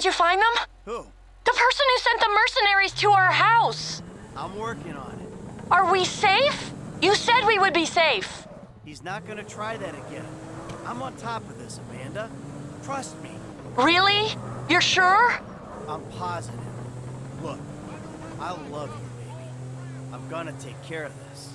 Did you find them? Who? The person who sent the mercenaries to our house. I'm working on it. Are we safe? You said we would be safe. He's not gonna try that again. I'm on top of this, Amanda. Trust me. Really? You're sure? I'm positive. Look, I love you, baby. I'm gonna take care of this.